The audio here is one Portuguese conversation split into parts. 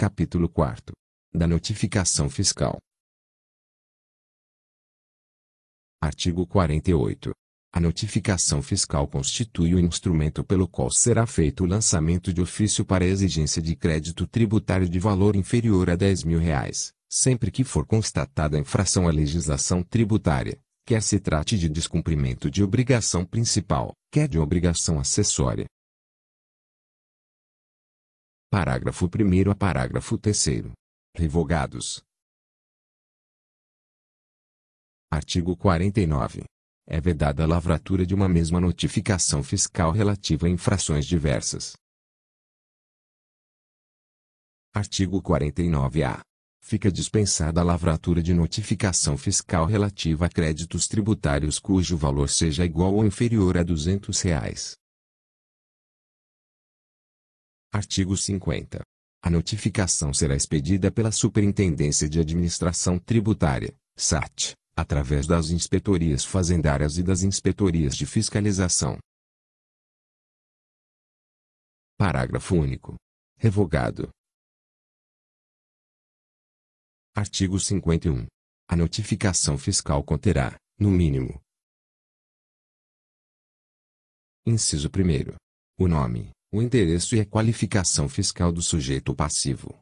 Capítulo 4 da notificação fiscal. Artigo 48. A notificação fiscal constitui o instrumento pelo qual será feito o lançamento de ofício para exigência de crédito tributário de valor inferior a 10 mil reais, sempre que for constatada infração à legislação tributária, quer se trate de descumprimento de obrigação principal, quer de obrigação acessória. Parágrafo 1 a parágrafo 3 Revogados. Artigo 49. É vedada a lavratura de uma mesma notificação fiscal relativa a infrações diversas. Artigo 49-A. Fica dispensada a lavratura de notificação fiscal relativa a créditos tributários cujo valor seja igual ou inferior a 200 reais. Artigo 50. A notificação será expedida pela Superintendência de Administração Tributária, SAT, através das inspetorias fazendárias e das inspetorias de fiscalização. Parágrafo único. Revogado. Artigo 51. A notificação fiscal conterá, no mínimo. Inciso 1. O nome, o endereço e a qualificação fiscal do sujeito passivo.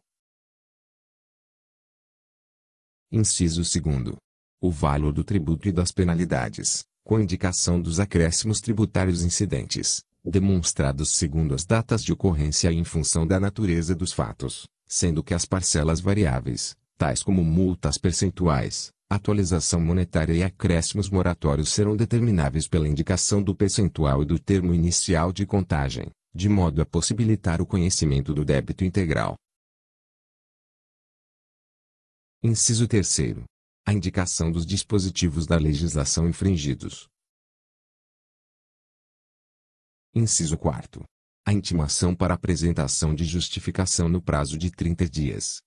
Inciso 2. O valor do tributo e das penalidades, com indicação dos acréscimos tributários incidentes, demonstrados segundo as datas de ocorrência e em função da natureza dos fatos, sendo que as parcelas variáveis, tais como multas percentuais, atualização monetária e acréscimos moratórios serão determináveis pela indicação do percentual e do termo inicial de contagem, de modo a possibilitar o conhecimento do débito integral. Inciso 3 a indicação dos dispositivos da legislação infringidos. Inciso 4 a intimação para apresentação de justificação no prazo de 30 dias.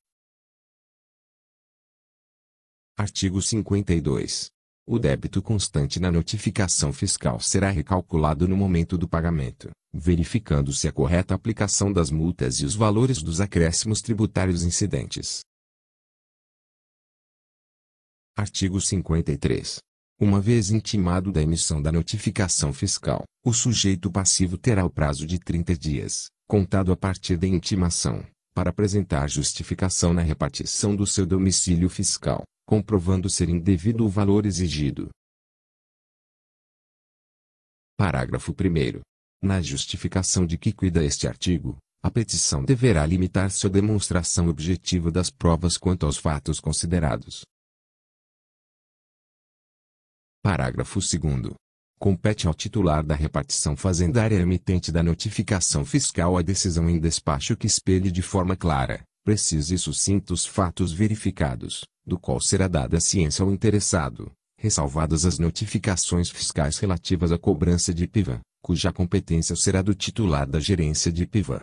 Artigo 52. O débito constante na notificação fiscal será recalculado no momento do pagamento verificando-se a correta aplicação das multas e os valores dos acréscimos tributários incidentes. Artigo 53. Uma vez intimado da emissão da notificação fiscal, o sujeito passivo terá o prazo de 30 dias, contado a partir da intimação, para apresentar justificação na repartição do seu domicílio fiscal, comprovando ser indevido o valor exigido. Parágrafo 1. Na justificação de que cuida este artigo, a petição deverá limitar-se à demonstração objetiva das provas quanto aos fatos considerados. Parágrafo 2. Compete ao titular da repartição fazendária emitente da notificação fiscal a decisão em despacho que espelhe de forma clara, precisa e sucinta os fatos verificados, do qual será dada ciência ao interessado, ressalvadas as notificações fiscais relativas à cobrança de PIVA, cuja competência será do titular da gerência de PIVA.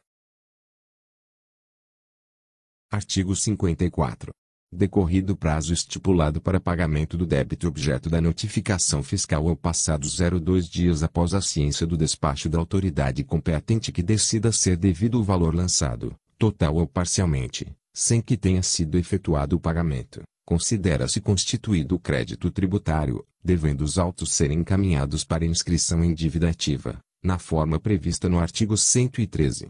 Artigo 54. Decorrido o prazo estipulado para pagamento do débito objeto da notificação fiscal ou passados 02 dias após a ciência do despacho da autoridade competente que decida ser devido o valor lançado, total ou parcialmente, sem que tenha sido efetuado o pagamento, considera-se constituído o crédito tributário, devendo os autos serem encaminhados para inscrição em dívida ativa, na forma prevista no artigo 113.